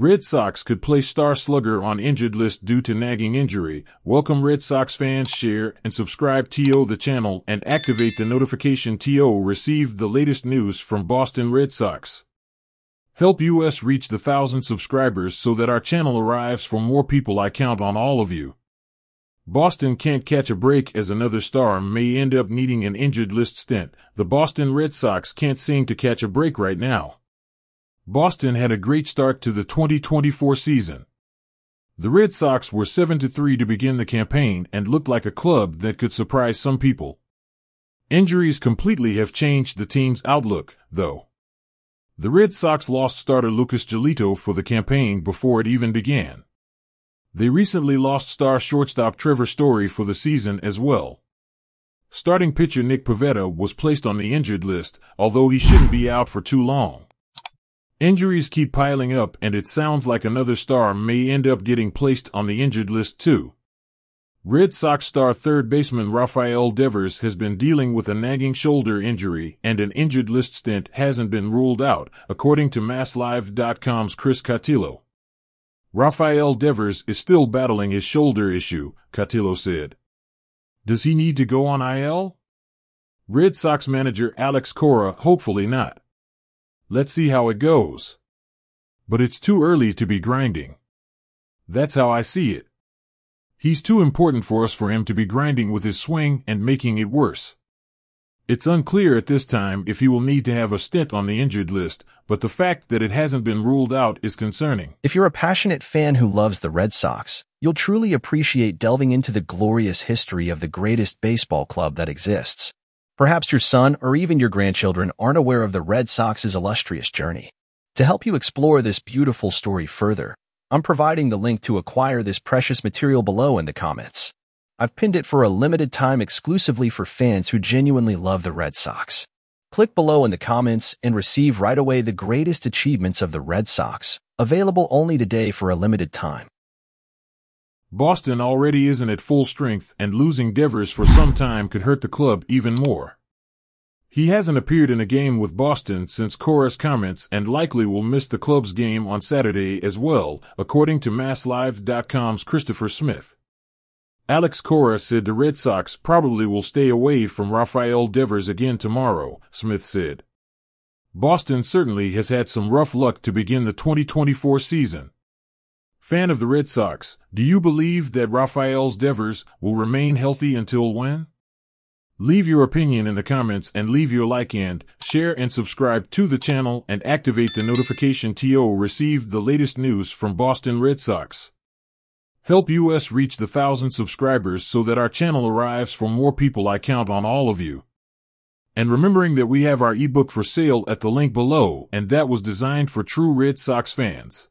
Red Sox could place star slugger on injured list due to nagging injury. Welcome Red Sox fans, share and subscribe to the channel and activate the notification to receive the latest news from Boston Red Sox. Help us reach the thousand subscribers so that our channel arrives for more people. I count on all of you. Boston can't catch a break as another star may end up needing an injured list stint. The Boston Red Sox can't seem to catch a break right now. Boston had a great start to the 2024 season. The Red Sox were 7 3 to begin the campaign and looked like a club that could surprise some people. Injuries completely have changed the team's outlook, though. The Red Sox lost starter Lucas Giolito for the campaign before it even began. They recently lost star shortstop Trevor Story for the season as well. Starting pitcher Nick Pivetta was placed on the injured list, although he shouldn't be out for too long. Injuries keep piling up and it sounds like another star may end up getting placed on the injured list too. Red Sox star third baseman Rafael Devers has been dealing with a nagging shoulder injury and an injured list stint hasn't been ruled out, according to MassLive.com's Chris Cotillo. Rafael Devers is still battling his shoulder issue, Cotillo said. Does he need to go on IL? Red Sox manager Alex Cora hopefully not. Let's see how it goes. But it's too early to be grinding. That's how I see it. He's too important for us for him to be grinding with his swing and making it worse. It's unclear at this time if he will need to have a stint on the injured list, but the fact that it hasn't been ruled out is concerning. If you're a passionate fan who loves the Red Sox, you'll truly appreciate delving into the glorious history of the greatest baseball club that exists. Perhaps your son or even your grandchildren aren't aware of the Red Sox's illustrious journey. To help you explore this beautiful story further, I'm providing the link to acquire this precious material below in the comments. I've pinned it for a limited time exclusively for fans who genuinely love the Red Sox. Click below in the comments and receive right away the greatest achievements of the Red Sox, available only today for a limited time. Boston already isn't at full strength, and losing Devers for some time could hurt the club even more. He hasn't appeared in a game with Boston since Cora's comments and likely will miss the club's game on Saturday as well, according to MassLive.com's Christopher Smith. Alex Cora said the Red Sox probably will stay away from Rafael Devers again tomorrow, Smith said. Boston certainly has had some rough luck to begin the 2024 season. Fan of the Red Sox, do you believe that Rafael Devers will remain healthy until when? Leave your opinion in the comments and leave your like and share and subscribe to the channel and activate the notification to receive the latest news from Boston Red Sox. Help us reach the thousand subscribers so that our channel arrives for more people. I count on all of you. And remembering that we have our ebook for sale at the link below and that was designed for true Red Sox fans.